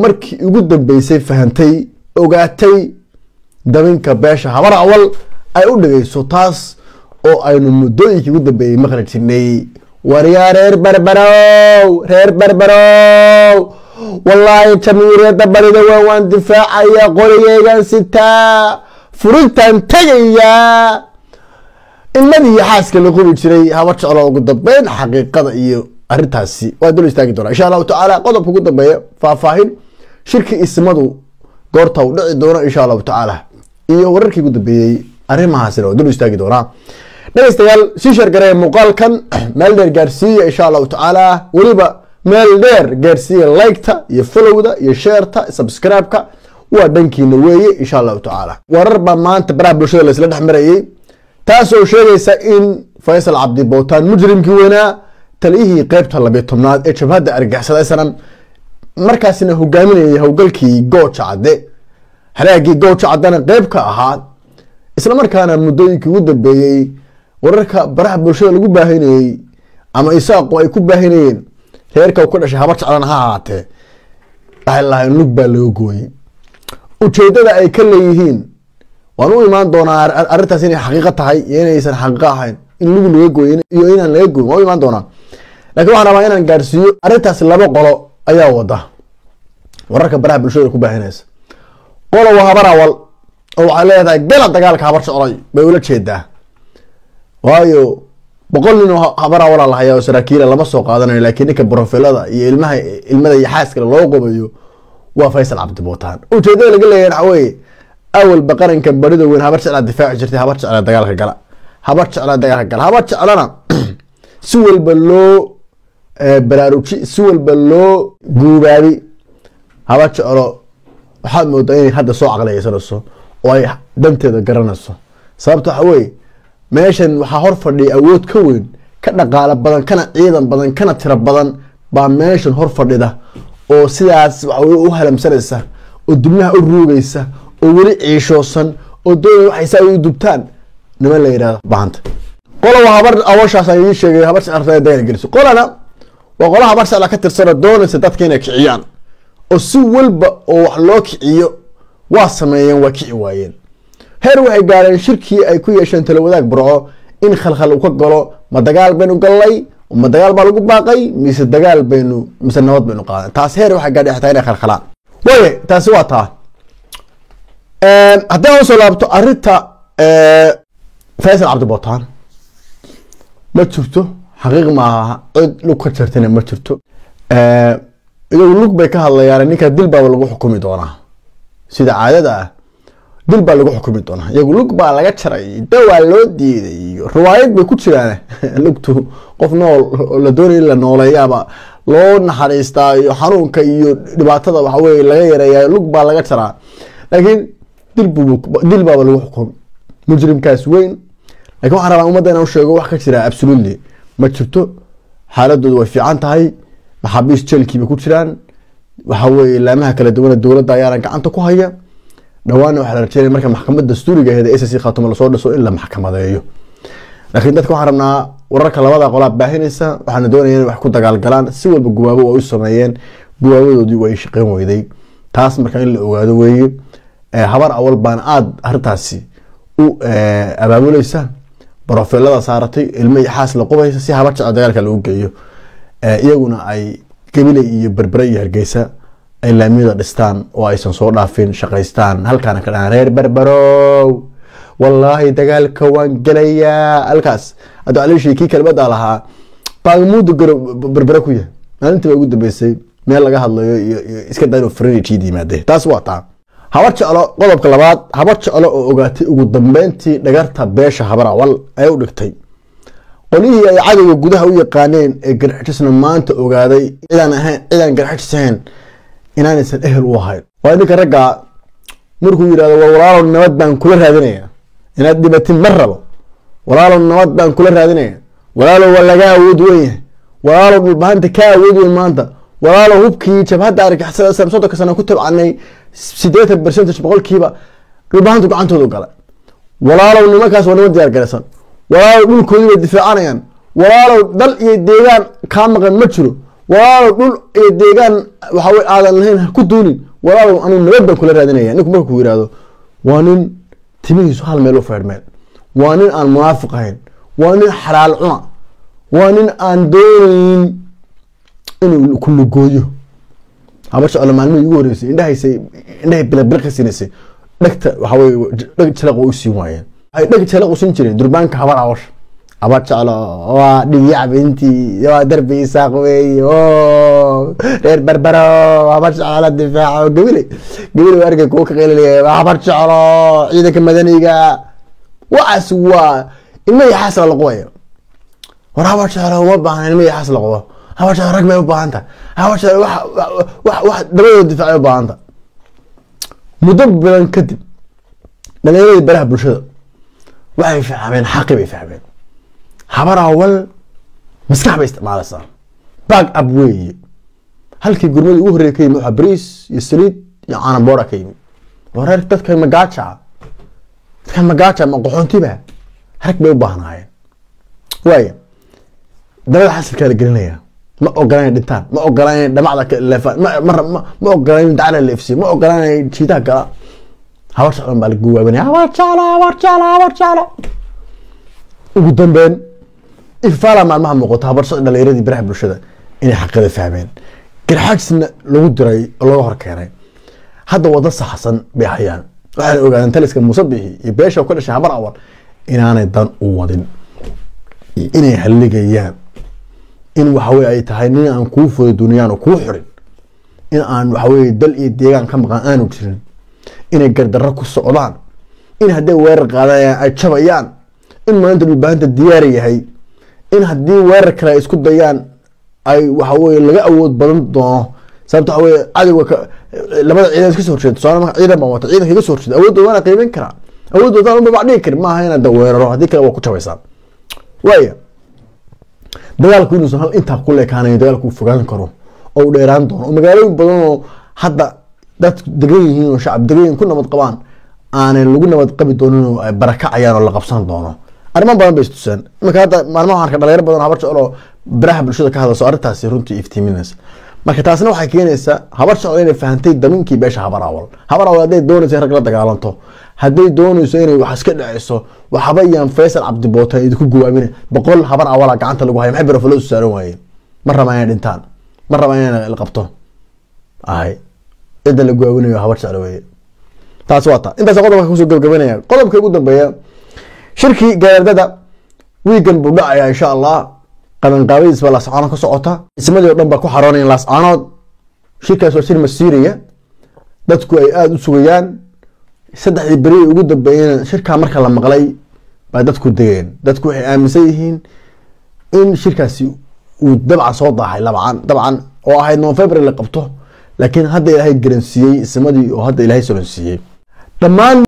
markii ugu dambeysay fahantay ogaatay dabinka beesha habar awal ay u dhigayso taas oo aynu muddooyinkii ugu dambeeyey maqli jirnay waryaa reer berberow reer berberow wallaahi jamiiriyadda barida waa waan difaacaya qorigeygan sitaa furintan tegayaa ilmadii xaaska la qubi jiray haba jeclo ugu dambeyn xaqiiqada iyo arintaasi waa dul istaagi doonaa. Insha allahu tacaala qodobka ugu dambeeya faahfaahin shirki ismadu goorta u dhici doono insha allahu tacaala iyo wararkii ugu dambeeyey arrimahaasina waa dul istaagi doonaa dhegeystayaal sii sheergaree muuqaalkan meel dheer gaarsiiya insha allahu tacaala weliba meel dheer gaarsiiya liketa iyo followda iyo sheerta subscribe-ka waa dhankiina weeye insha allahu tacaala warar baa maanta baraha bulshada laisla dhex marayey taasoo sheegaysa in faysal cabdi bootaan mujrimkii weynaa taliyihii qeybta labiyo tobnaad ee jabhadda argixisada markaasina hogaaminayay howlgalkii gooja cadde haraagii gooja caddena qeyb ka ahaa isla markaana muddooyinkii ugu dambeeyey wararka baraha bulshada lagu baahinayey ama isaaqu ay ku baahinayeen reerka ku dhashay habar jeclan ha ahaatee waxay lahayn lug baa laga gooyey. Ujeedada ay ka leeyihiin waan u imaan doonaa arrintaas inay xaqiiqo tahay iyo inaysan xaqiiqo ahayn in lug laga gooyin iyo inaan laga gooyin waan u imaan doonaa. Lakin waxaan rabaa inaan gaarsiiyo arrintaas laba qolo ayaa wada. Wararka baraha bulshada ku baahinaysa. Qolo waa habar awal oo waxay leedahay gala dagaalka habar jeclay bay ula jeedaa. Waayo boqol nin habar awala lahayaa oo saraakiila lama soo qaadanayo laakiin ninka brofilada iyo ilmaha ilmada iyo xaaskale loo qobayo waa faysal cabdi bootaan ujeedada laga leeyahay waxa weeye awalba qaranka barida weyn habar jeclaa difaaci jirtay habar jeclaa dagaalka gala habar jeclaa dagaalka gala habar jeclana si walba loo baraaruji si walba loo guubaabi habar jeclo waxaad moodaa inay hadda soo caqliyeysanayso oo ay danteeda garanayso sababta waxa weeye meeshan waxaa hor fadhiya awood ka weyn ka dhaqaalo badan kana ciidan badan kana tiro badan baa meeshan hor fadhida oo sidaas waxa u halamsanaysa oo dibnaha u ruugaysa oo weli ciishoosan oo doonay waxay saa u dubtaan niman la yidhahdo bahanta qola habar awashaas idiin sheegay habar jecla dagaal geliso qolana waa qola habar jecla ka tirsanoo doonaysa dadka inay kiciyaan. Oo si walba oo wax loo kiciyo waa sameeyeen waa kici waayeen. Heer waxay gaareen shirkii ay ku yeesheen talawadaag burco in khalkhal uu ka galo ma dagaal baynu gallay ma dagaal baa lagu baaqay mise dagaal baynu mise nabad baynu qaadan taas heer waxay gaadhay xataa inay khalkhalaan. Waaya taasi waa taa. Haddii aan u soo laabto arrinta faysal cabdi bootaan ma jirto xaqiiq maaha cid lug ka jirtana ma jirto. Iyagu lug bay ka hadlayaan ninka dil lagu xukumi doonaa. Sida caadada ah dil baa lagu xukumi doonaa. Iyagu lug baa laga jaray dawaa loo diiday iyo riwaayad bay ku jiraan. Lugtu qof nool oo la doonaya in la nooleeyaaba loo naxariistaa iyo xanuunka iyo dhibaatada waxa weye laga yareeya lug baa laga jaraa. Laakiin dil baaba lagu xukumi. Mujrimkaas weyn laakiin waxaan rabaa ummadda inaan sheego wax ka jira absolutely ma jirto xaaladoodu way fiican tahay maxaabiis jelkii bay ku jiraan. Waxa weye laamaha kala duwana dowladda ayaana gacanta ku haya. Dhawaana waxaa la rajeynaya marka maxkamad dastuuriga aheed ee sc khaatuma la soo dhiso in la maxkamadeeyo. Laakiin dadka waxaan rabnaa wararka labada qolaa baahinaysa waxaana doonaya in wax ku dagaalgalaan si walba guwaabo ay u sameeyeen. Guwaabadoodii way shaqeyn weyday. Taas marka in la ogaado weeye habar awal aada arrintaasi u abaabuleysa brofilada saaratay ilmo xaas la qubaysa si habar jecel dagaalka lagu geeyo. Iyaguna ay gabiley iyo berbere iyo hargeysa ay laamiyada dhistaan oo aysan soo dhaafin shaqaystaan. Halkaana ka dhahaan reer berberow wallaahi dagaalka waan gelayaa. Halkaas hadda alishii kii kelmada lahaa baagamuuda garo berbere ku yahay. Maalintii baa ugu dambeysay meel laga hadlayo iyo iska inuu frinijid yimaade taas waa taa habar jeclo qodobka labaad habar jeclo oo ogaatay ugu dambeyntii dhagarta beesha habar awal ay u dhigtay. Qolihii ay cadowga gudaha u yaqaaneen ee garxijisna maanta ogaaday cidaan ahayn cidaan garxijis ahayn inaanaysan ehel u ahayn. Waa ninka raggaa markuu yidhahdo war walaalow nabad baan kula raadinaya. Inaad dhibatin ma rabo. Walaalow nabad baan kula raadinaya. Walaalow waa laga awood weyn yahay. Walaalow dhulbahanta ka awood weyn maanta. Walaalow hubkii jabhadda argixisada san soddonka sana ku tabcanay sideetan percentage boqolkiiba dhulbahantu gacantoodu gala walaalow nimankaas waa niman diyaar garaysan walaalow dhulkoodii bay difaacanayaan walaalow dal iyo deegaan kaa maqan ma jiro. Walaalow dhul iyo deegaan waxawey aadan lahayn ha ku duulin walaalow anuu nabad baan kula raadinaya ninku markuu yihahdo waa nin timihiisu hal meel u feedhmeen waa nin aan munaafiq ahayn. Waa nin xalaal cuna. Waa nin aan doonayn inuu ku lugooyo habar jeclo maalmihii ugu horeysay indhahay siinaysay dhegta waxawey dheg jalaq way u siin waayeen waxay dheg jalaq u siin jireen durbaanka habar awasha habar jeclo waa dhigiyac bintii waa darbi isaaq weeye o reer berbero habar jeclo difaaco gabile gabile waa arkay kuwa ka qeylilaya habar jeclo ciidanka madaniga. Waxaas waa ilma iyo xaas la laqoya war habar jeclo uma baahna ilma iyo xaas laqodo jeclo rag bay u baahan tahay habar jeclo wax wax wax dabadooda difaacay u baahan tahay muddo badan kadib dhalinyaradii baraha bulshada waxay fahmeen xaqi bay fahmeen. Habar awal maskax bay isticmaalaysaa back up weeye. Halkii gurmadii ugu horreeya ka yimi waxaa bariis iyo saliid iyo caanaboora ka yimi wareer dadka magaaja dadka magaaja ma qoxoontiba rag bay u baahnaayeen. Waaya dabada xasilkaa la gelinaya ma ogolaan inay dhintaan ma ogolaan inay dhamacda leefaan ma ogolaan in dacala leefsiyo ma ogolaan inay jiidaha gala. Habar jeclan baa la guwaabinaya habar jeclo habar jeclo habar jeclo ugu dambeyn ifaala maalmaha muuqato habar jeclo dhalinyaradii baraha bulshada inay xaqida fahmeen garxaajisna lagu diray oo laga hor keenay hadda wada saxsan bay hayaan. Waxaana ogaadeen taliska musabixi iyo beesha ka dhashay habar awal inaanay dan u wadin. Inay halligayaan in waxawey ay tahay nin aan kuu fuday duniyaan kuu xirin in aan waxaweye dal iyo deegaan ka maqan aanu jirin inay gardarro ku socdaan in hadday weerar qaadayaan ay jabayaan in maanta dhulbaahanta diyaar yahay in haddii weerar kale ay isku dayaan ay waxaweye laga awood badan doono. Sababta waxaweye cadowga labada ciidan iska soo horjeeda tusaale marka ciidan baan wata ciidanka iga soo horjeeda awoodooda waana qiimeyn karaa awoodooda aan babac dhigi karin maaha inaad weeraro haddii kale waa ku jabaysaan. Waaya dagaalku inuusan hal intaa ku leekaanayo dagaalku fogaan karo oo dheeraan doono. Oo magaalooyin badan oo hadda dad degan yihiin oo shacab degan yihiin ku nabad qabaan aanay lagu nabad qabi doonin oo ay barakacayaan oo la qabsan doono. Arrimo badan bay istusaan imanka hadda maalmaha arka dhalinyaro badan habar jecel oo baraha bulshada ka hadlayso arrintaasi runtii iftiiminaysa marka taasna waxay keenaysaa habar jecel inay fahantay daminkii beesha habar awal hadday doonaysa in rag la dagaalanto hadday doonayso inay wax iska dhaceyso waxba yaan faysal cabdibootan idinku guwaamina boqol habar awala gacanta lagu haya maxay barafalo saaran waayeen? Ma rabaa inay dhintaan. Ma rabaa in la qabto. Ahay cidda la guwaawinayo habar jecel weye taas waa ta. Intaas qodobka ku soo gabagabanaya qodobka ugu dambeeya shirkii gaardada wiigan buu dhacaya insha allah qabanqaabadiis baa laascaanood ka socota. Ismadii o dhan baa ku xaroonaya laascaanood shirkaas waa shir masiiriya dadku ay aada u sugayaan. Saddexdii beri ugu dambeeyana shirkaa marka la maqlay baa dadku degeen. Dadku waxay aaminsan yihiin in shirkaasi uu dabcan soo daahay labcan. Dabcan oo ahayd november la qabto laakiin hadda ilaahay garansiiyey ismadii oo hadda ilaahay solonsiiyey dhammaan